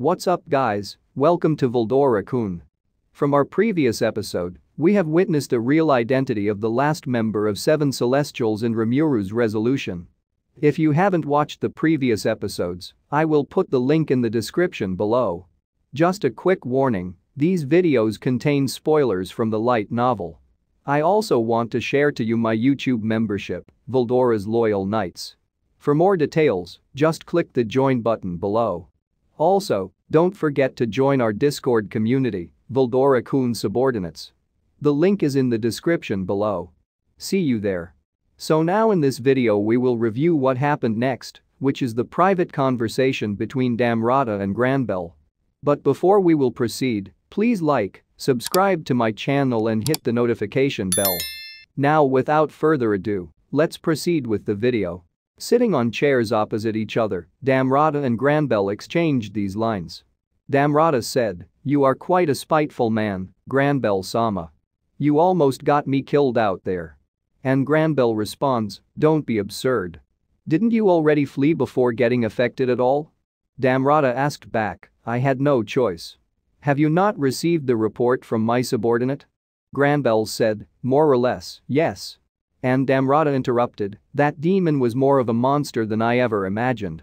What's up guys, welcome to Veldora Kun. From our previous episode, we have witnessed the real identity of the last member of Seven Celestials in Rimuru's resolution. If you haven't watched the previous episodes, I will put the link in the description below. Just a quick warning, these videos contain spoilers from the light novel. I also want to share to you my YouTube membership, Veldora's Loyal Knights. For more details, just click the join button below. Also, don't forget to join our Discord community, Veldora Kun Subordinates. The link is in the description below. See you there. So now in this video we will review what happened next, which is the private conversation between Damrata and Granbell. But before we will proceed, please like, subscribe to my channel and hit the notification bell. Now without further ado, let's proceed with the video. Sitting on chairs opposite each other, Damrada and Granbell exchanged these lines. Damrada said, You are quite a spiteful man, Granbell Sama. You almost got me killed out there. And Granbell responds, Don't be absurd. Didn't you already flee before getting affected at all? Damrada asked back, I had no choice. Have you not received the report from my subordinate? Granbell said, more or less, yes. And Damrada interrupted, that demon was more of a monster than I ever imagined.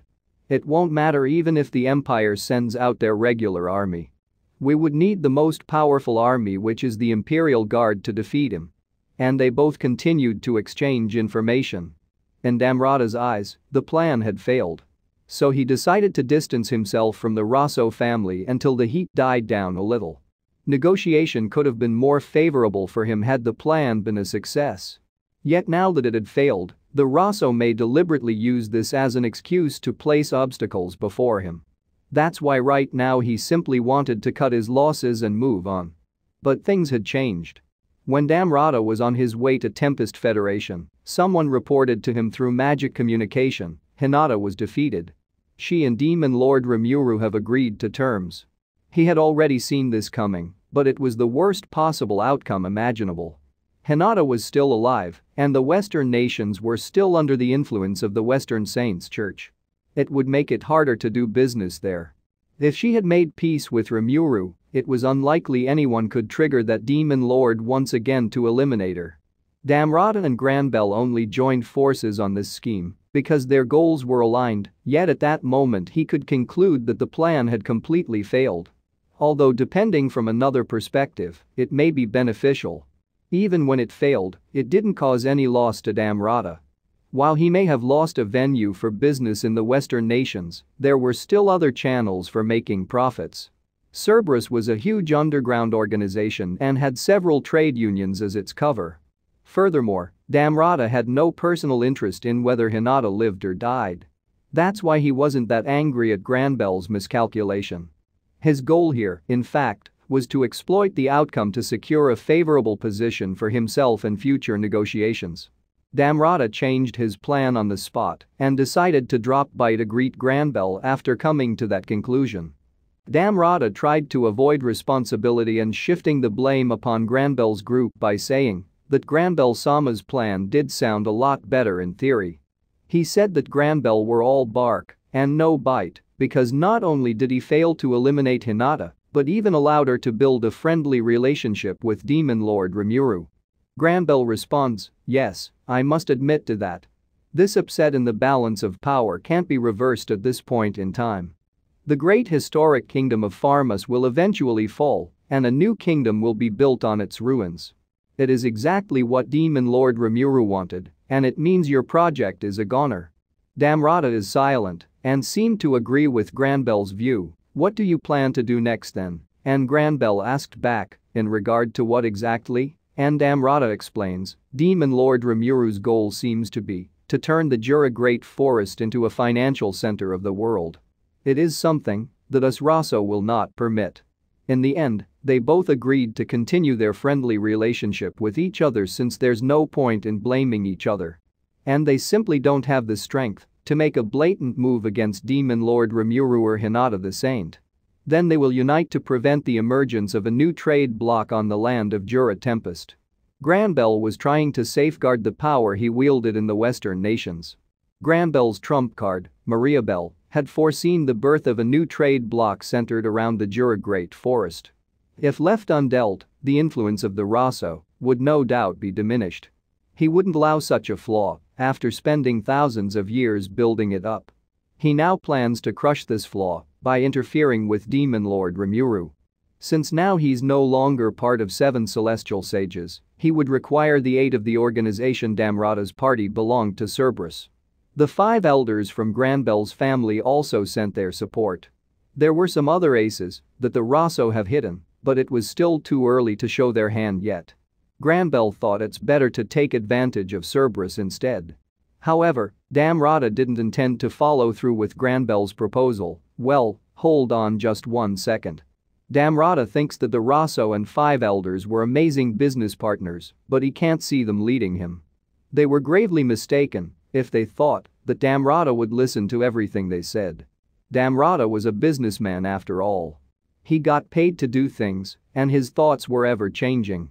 It won't matter even if the Empire sends out their regular army. We would need the most powerful army which is the Imperial Guard to defeat him. And they both continued to exchange information. In Damrada's eyes, the plan had failed. So he decided to distance himself from the Rosso family until the heat died down a little. Negotiation could have been more favorable for him had the plan been a success. Yet now that it had failed, the Rosso may deliberately use this as an excuse to place obstacles before him. That's why right now he simply wanted to cut his losses and move on. But things had changed. When Damrada was on his way to Tempest Federation, someone reported to him through magic communication, Hinata was defeated. She and Demon Lord Rimuru have agreed to terms. He had already seen this coming, but it was the worst possible outcome imaginable. Hinata was still alive, and the Western nations were still under the influence of the Western Saints Church. It would make it harder to do business there. If she had made peace with Rimuru, it was unlikely anyone could trigger that demon lord once again to eliminate her. Damrada and Granbell only joined forces on this scheme because their goals were aligned, yet at that moment he could conclude that the plan had completely failed. Although depending from another perspective, it may be beneficial even when it failed, it didn't cause any loss to Damrada. While he may have lost a venue for business in the Western nations, there were still other channels for making profits. Cerberus was a huge underground organization and had several trade unions as its cover. Furthermore, Damrada had no personal interest in whether Hinata lived or died. That's why he wasn't that angry at Granbell's miscalculation. His goal here, in fact, was to exploit the outcome to secure a favorable position for himself in future negotiations. Damrada changed his plan on the spot and decided to drop by to greet Granbell after coming to that conclusion. Damrada tried to avoid responsibility and shifting the blame upon Granbell's group by saying that Granbell Sama's plan did sound a lot better in theory. He said that Granbell were all bark and no bite because not only did he fail to eliminate Hinata, but even allowed her to build a friendly relationship with Demon Lord Rimuru. Granbell responds, yes, I must admit to that. This upset in the balance of power can't be reversed at this point in time. The great historic kingdom of Pharmus will eventually fall, and a new kingdom will be built on its ruins. It is exactly what Demon Lord Rimuru wanted, and it means your project is a goner. Damrada is silent and seemed to agree with Granbell's view what do you plan to do next then? And Granbell asked back, in regard to what exactly? And Damrada explains, Demon Lord Rimuru's goal seems to be to turn the Jura Great Forest into a financial center of the world. It is something that us Rosso will not permit. In the end, they both agreed to continue their friendly relationship with each other since there's no point in blaming each other. And they simply don't have the strength to make a blatant move against Demon Lord Rimuru or Hinata the Saint. Then they will unite to prevent the emergence of a new trade bloc on the land of Jura Tempest. Granbell was trying to safeguard the power he wielded in the western nations. Granbell's trump card, Mariabell, had foreseen the birth of a new trade bloc centered around the Jura Great Forest. If left undealt, the influence of the Rosso would no doubt be diminished. He wouldn't allow such a flaw after spending thousands of years building it up. He now plans to crush this flaw by interfering with Demon Lord Rimuru. Since now he's no longer part of seven celestial sages, he would require the aid of the organization Damrada's party belonged to Cerberus. The five elders from Granbell's family also sent their support. There were some other aces that the Rosso have hidden, but it was still too early to show their hand yet. Granbell thought it's better to take advantage of Cerberus instead. However, Damrada didn't intend to follow through with Granbell's proposal, well, hold on just one second. Damrada thinks that the Rosso and Five Elders were amazing business partners, but he can't see them leading him. They were gravely mistaken if they thought that Damrada would listen to everything they said. Damrada was a businessman after all. He got paid to do things, and his thoughts were ever changing.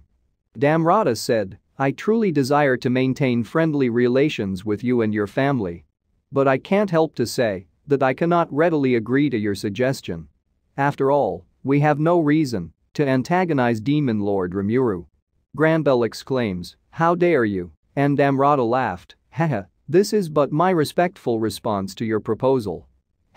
Damrada said, I truly desire to maintain friendly relations with you and your family. But I can't help to say that I cannot readily agree to your suggestion. After all, we have no reason to antagonize Demon Lord Rimuru. Granbell exclaims, how dare you, and Damrada laughed, haha, this is but my respectful response to your proposal.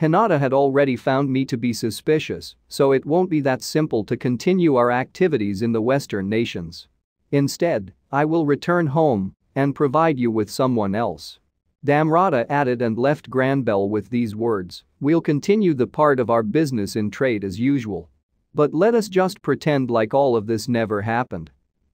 Hinata had already found me to be suspicious, so it won't be that simple to continue our activities in the western nations. Instead, I will return home and provide you with someone else. Damrada added and left Granbell with these words, we'll continue the part of our business in trade as usual. But let us just pretend like all of this never happened.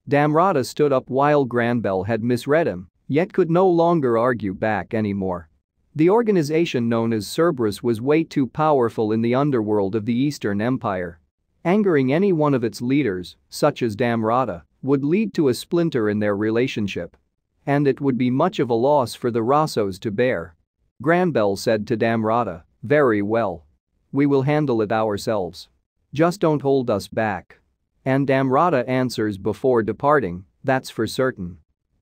Damrada stood up while Granbell had misread him, yet could no longer argue back anymore. The organization known as Cerberus was way too powerful in the underworld of the Eastern Empire. Angering any one of its leaders, such as Damrada, would lead to a splinter in their relationship. And it would be much of a loss for the Rossos to bear. Granbell said to Damrada, very well. We will handle it ourselves. Just don't hold us back. And Damrada answers before departing, that's for certain.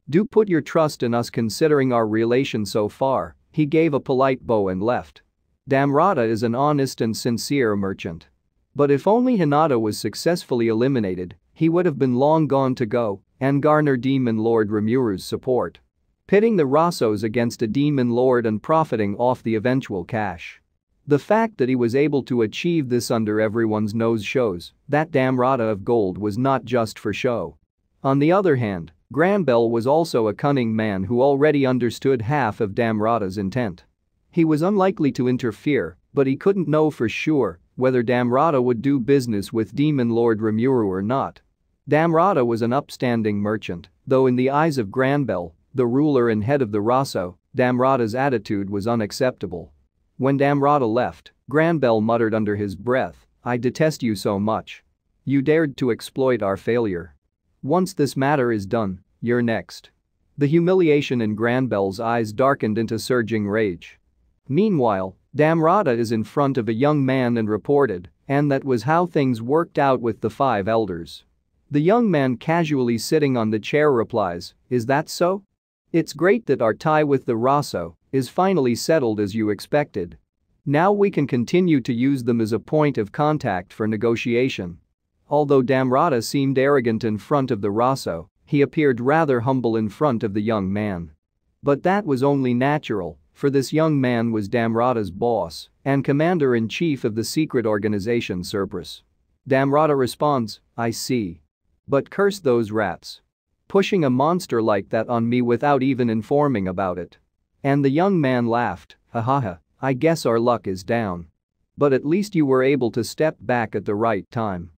Do put your trust in us considering our relation so far, he gave a polite bow and left. Damrada is an honest and sincere merchant. But if only Hinata was successfully eliminated, he would have been long gone to go and garner Demon Lord Rimuru's support. Pitting the Rossos against a Demon Lord and profiting off the eventual cash. The fact that he was able to achieve this under everyone's nose shows that Damrada of gold was not just for show. On the other hand, Granbell was also a cunning man who already understood half of Damrada's intent. He was unlikely to interfere, but he couldn't know for sure whether Damrada would do business with Demon Lord Rimuru or not. Damrada was an upstanding merchant, though in the eyes of Granbell, the ruler and head of the Rosso, Damrada's attitude was unacceptable. When Damrada left, Granbell muttered under his breath, I detest you so much. You dared to exploit our failure. Once this matter is done, you're next. The humiliation in Granbell's eyes darkened into surging rage. Meanwhile, Damrada is in front of a young man and reported, and that was how things worked out with the five elders. The young man casually sitting on the chair replies, is that so? It's great that our tie with the Rosso is finally settled as you expected. Now we can continue to use them as a point of contact for negotiation. Although Damrada seemed arrogant in front of the Rosso, he appeared rather humble in front of the young man. But that was only natural for this young man was Damrada's boss and commander-in-chief of the secret organization Cerberus. Damrada responds, I see. But curse those rats. Pushing a monster like that on me without even informing about it. And the young man laughed, hahaha, I guess our luck is down. But at least you were able to step back at the right time.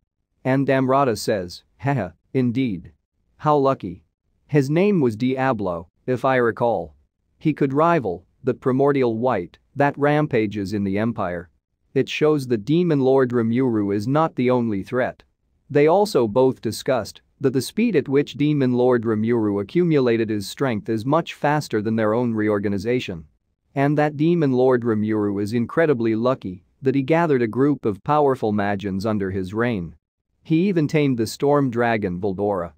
And Damrada says, haha, indeed. How lucky. His name was Diablo, if I recall. He could rival the primordial white that rampages in the Empire. It shows the Demon Lord Rimuru is not the only threat. They also both discussed that the speed at which Demon Lord Rimuru accumulated his strength is much faster than their own reorganization. And that Demon Lord Rimuru is incredibly lucky that he gathered a group of powerful Magians under his reign. He even tamed the storm dragon Veldora.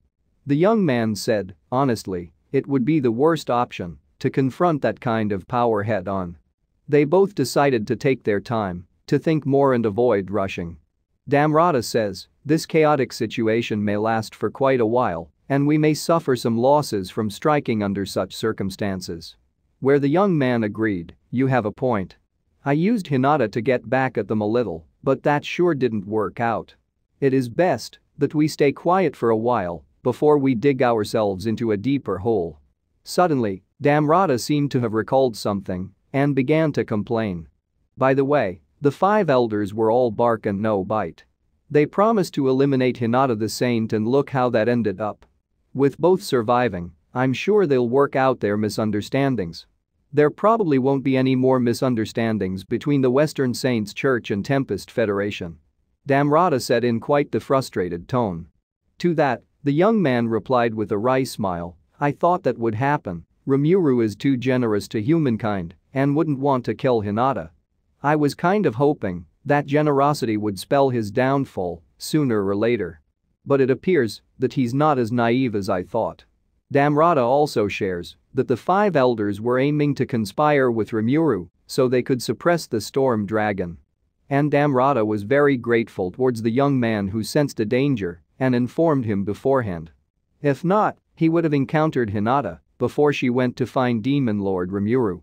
The young man said, honestly, it would be the worst option to confront that kind of power head-on. They both decided to take their time, to think more and avoid rushing. Damrada says, this chaotic situation may last for quite a while, and we may suffer some losses from striking under such circumstances. Where the young man agreed, you have a point. I used Hinata to get back at them a little, but that sure didn't work out. It is best that we stay quiet for a while before we dig ourselves into a deeper hole. Suddenly, Damrada seemed to have recalled something and began to complain. By the way, the five elders were all bark and no bite. They promised to eliminate Hinata the Saint and look how that ended up. With both surviving, I'm sure they'll work out their misunderstandings. There probably won't be any more misunderstandings between the Western Saints Church and Tempest Federation. Damrada said in quite the frustrated tone. To that, the young man replied with a wry smile, I thought that would happen, Rimuru is too generous to humankind and wouldn't want to kill Hinata. I was kind of hoping that generosity would spell his downfall sooner or later. But it appears that he's not as naive as I thought. Damrada also shares that the five elders were aiming to conspire with Rimuru so they could suppress the storm dragon. And Damrada was very grateful towards the young man who sensed a danger and informed him beforehand. If not, he would have encountered Hinata before she went to find Demon Lord Rimuru.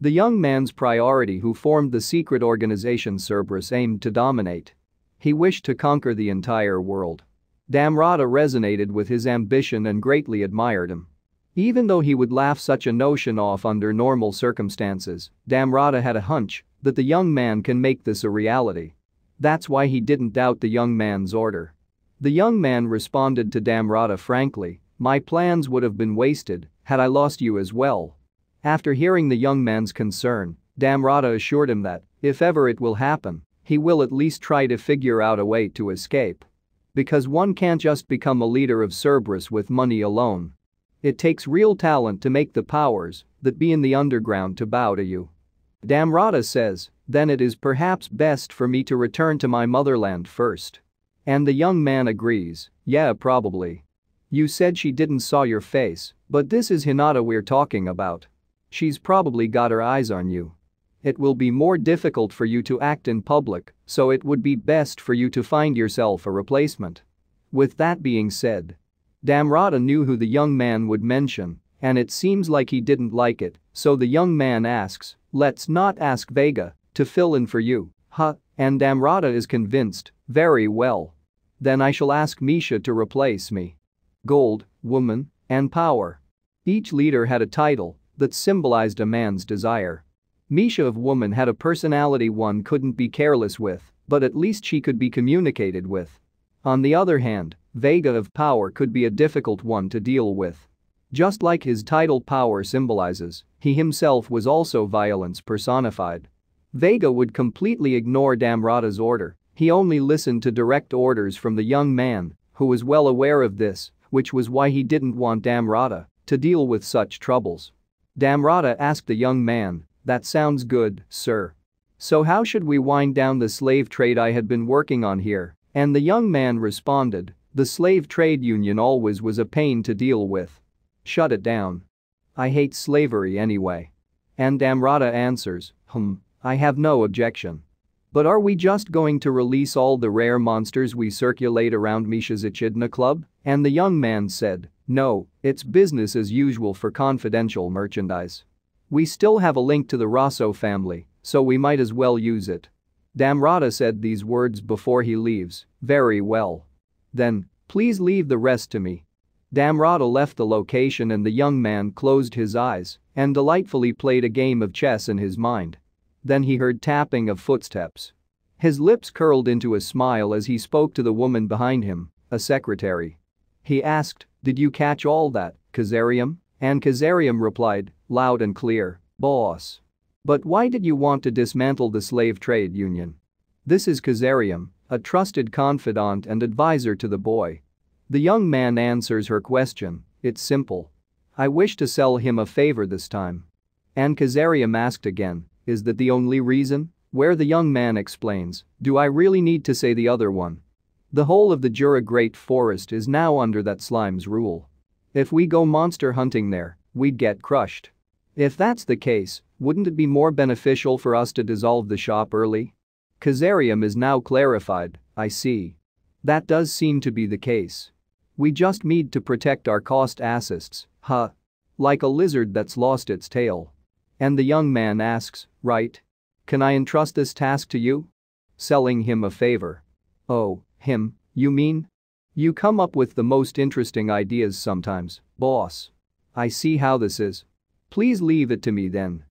The young man's priority who formed the secret organization Cerberus aimed to dominate. He wished to conquer the entire world. Damrada resonated with his ambition and greatly admired him. Even though he would laugh such a notion off under normal circumstances, Damrada had a hunch that the young man can make this a reality. That's why he didn't doubt the young man's order. The young man responded to Damrada frankly, my plans would have been wasted had I lost you as well. After hearing the young man's concern, Damrada assured him that, if ever it will happen, he will at least try to figure out a way to escape. Because one can't just become a leader of Cerberus with money alone. It takes real talent to make the powers that be in the underground to bow to you. Damrada says, then it is perhaps best for me to return to my motherland first. And the young man agrees, yeah probably. You said she didn't saw your face, but this is Hinata we're talking about. She's probably got her eyes on you. It will be more difficult for you to act in public, so it would be best for you to find yourself a replacement. With that being said, Damrada knew who the young man would mention, and it seems like he didn't like it, so the young man asks, let's not ask Vega to fill in for you, huh, and Damrada is convinced, very well. Then I shall ask Misha to replace me. Gold, woman, and power. Each leader had a title that symbolized a man's desire. Misha of woman had a personality one couldn't be careless with, but at least she could be communicated with. On the other hand, Vega of power could be a difficult one to deal with. Just like his title power symbolizes, he himself was also violence personified. Vega would completely ignore Damrada's order, he only listened to direct orders from the young man, who was well aware of this, which was why he didn't want Damrada to deal with such troubles. Damrada asked the young man, that sounds good, sir. So how should we wind down the slave trade I had been working on here? And the young man responded, the slave trade union always was a pain to deal with. Shut it down. I hate slavery anyway. And Damrada answers, hmm, I have no objection. But are we just going to release all the rare monsters we circulate around Misha's Echidna Club? And the young man said, no, it's business as usual for confidential merchandise. We still have a link to the Rosso family, so we might as well use it. Damrada said these words before he leaves, very well. Then, please leave the rest to me. Damrada left the location and the young man closed his eyes and delightfully played a game of chess in his mind. Then he heard tapping of footsteps. His lips curled into a smile as he spoke to the woman behind him, a secretary. He asked, did you catch all that, Kazarium? And Kazarium replied, loud and clear, boss. But why did you want to dismantle the slave trade union? This is Kazarium, a trusted confidant and advisor to the boy. The young man answers her question, it's simple. I wish to sell him a favor this time. And Kazarium asked again, is that the only reason? Where the young man explains, do I really need to say the other one? The whole of the Jura Great Forest is now under that slime's rule. If we go monster hunting there, we'd get crushed. If that's the case, wouldn't it be more beneficial for us to dissolve the shop early? Kazarium is now clarified, I see. That does seem to be the case. We just need to protect our cost assets, huh? Like a lizard that's lost its tail. And the young man asks, right? Can I entrust this task to you? Selling him a favor. Oh, him, you mean? You come up with the most interesting ideas sometimes, boss. I see how this is. Please leave it to me then.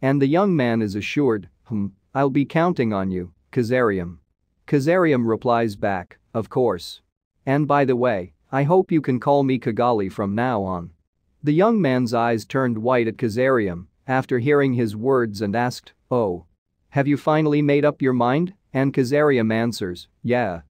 And the young man is assured, hmm, I'll be counting on you, Kazarium. Kazarium replies back, of course. And by the way, I hope you can call me Kagali from now on. The young man's eyes turned white at Kazarium after hearing his words and asked, oh. Have you finally made up your mind? And Kazarium answers, yeah.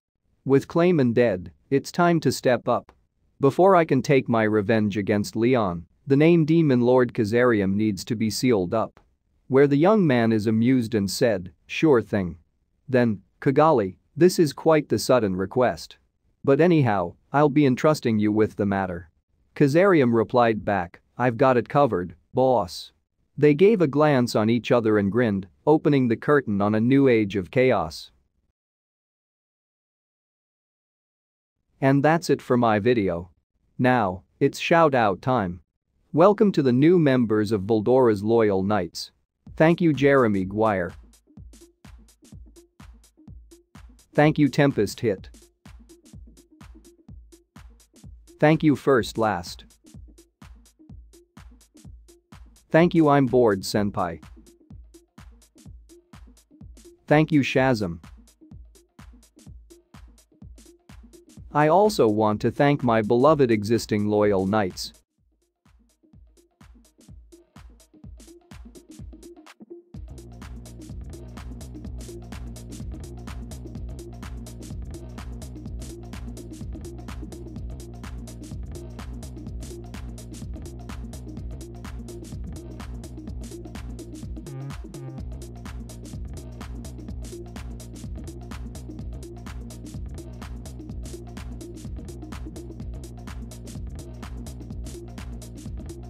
With Clayman dead, it's time to step up. Before I can take my revenge against Leon, the name Demon Lord Kazarium needs to be sealed up. Where the young man is amused and said, sure thing. Then, Kagali, this is quite the sudden request. But anyhow, I'll be entrusting you with the matter. Kazarium replied back, I've got it covered, boss. They gave a glance on each other and grinned, opening the curtain on a new age of chaos. And that's it for my video. Now, it's shout out time. Welcome to the new members of Veldora's Loyal Knights. Thank you Jeremy Guire. Thank you Tempest Hit. Thank you First Last. Thank you I'm bored senpai. Thank you Shazam. I also want to thank my beloved existing loyal knights.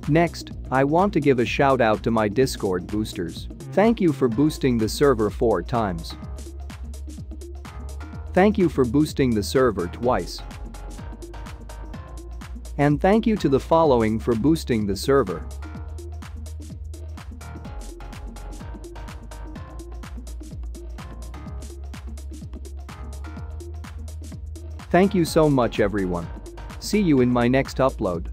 Next, I want to give a shout out to my Discord boosters. Thank you for boosting the server 4 times. Thank you for boosting the server twice. And thank you to the following for boosting the server. Thank you so much everyone. See you in my next upload.